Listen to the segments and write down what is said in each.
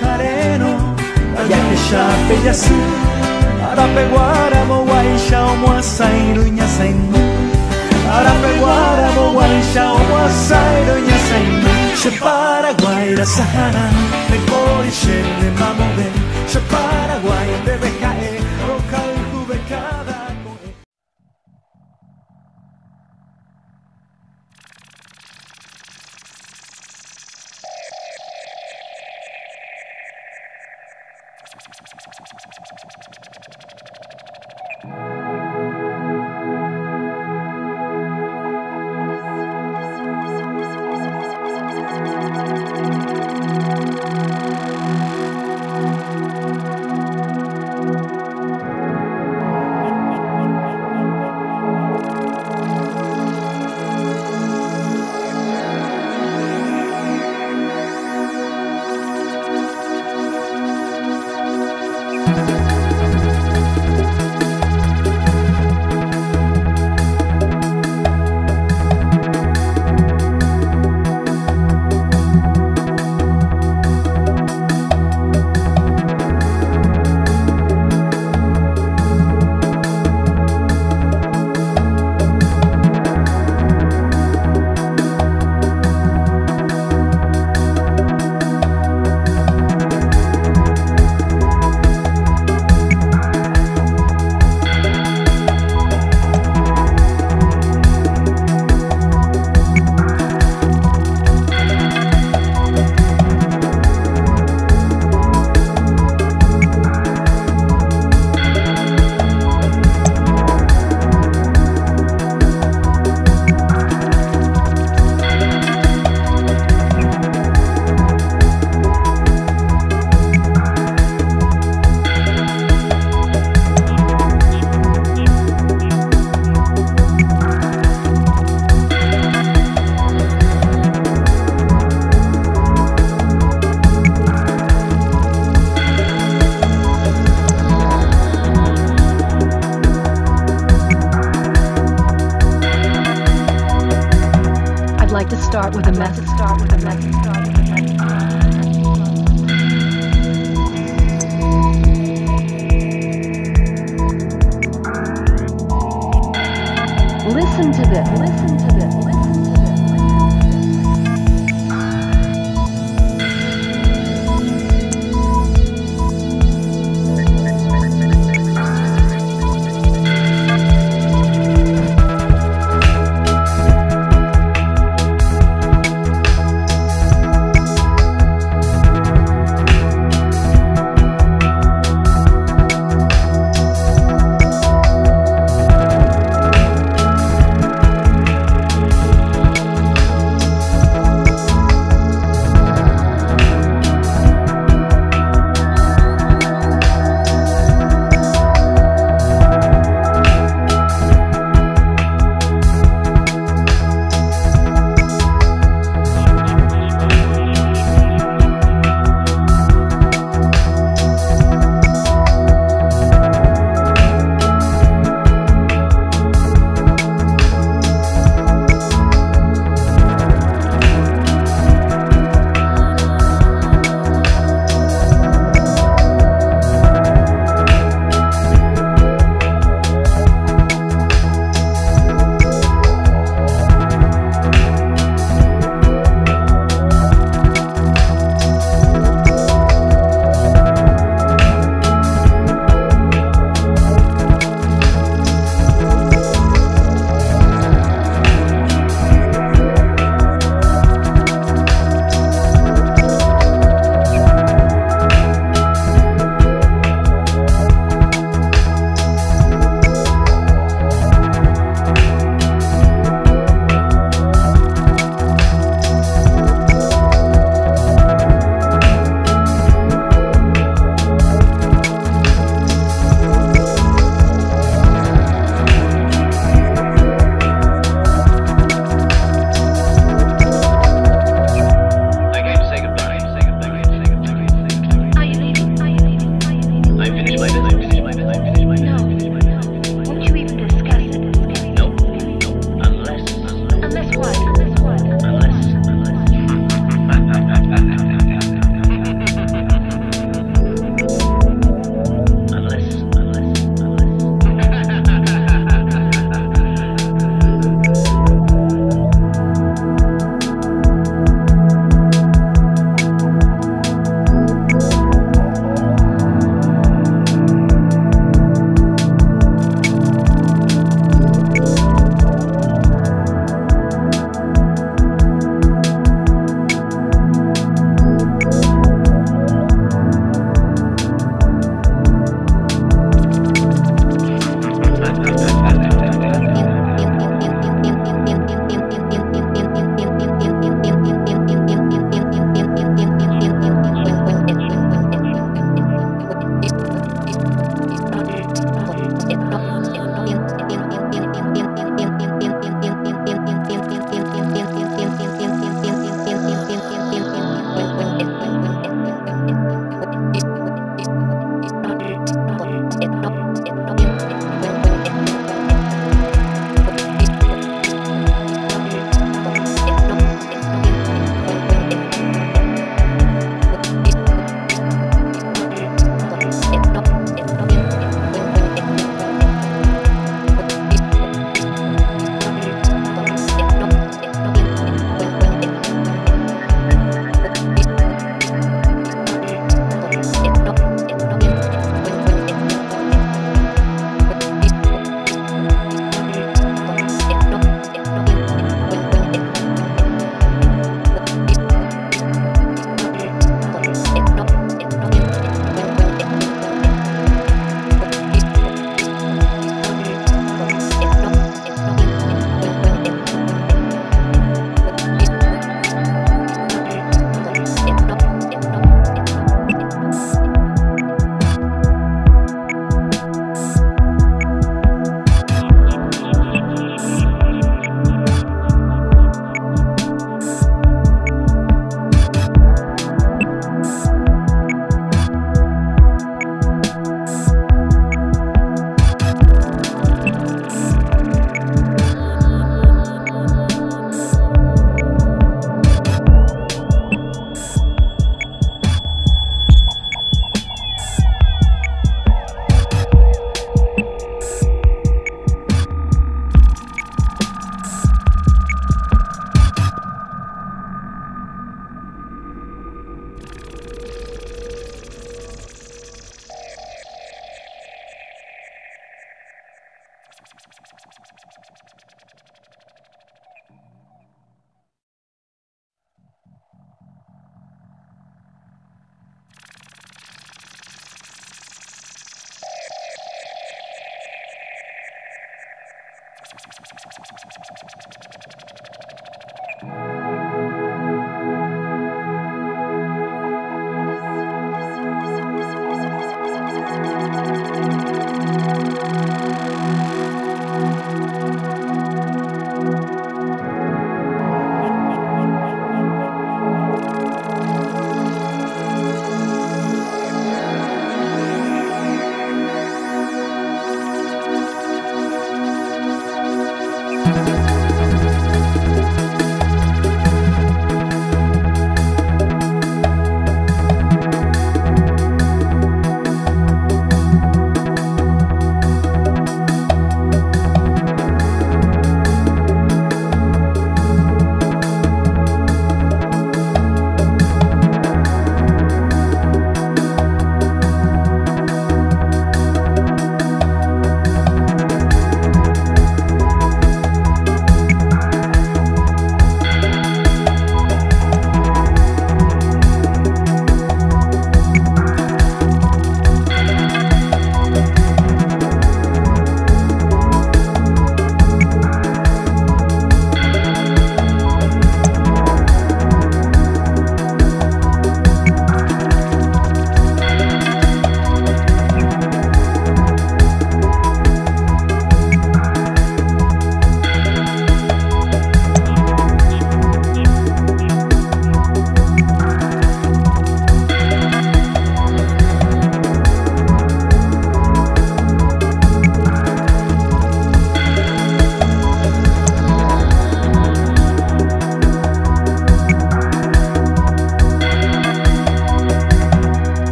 Jareno, vaya que ya pellasu. Arapeguara mo guaisha o moasairo iña sainu. Arapeguara mo guaisha o moasairo iña sainu. Che Paraguay la Sahara, me cori che le mamove. Che start with a message. Start with a message.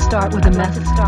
Start with a message.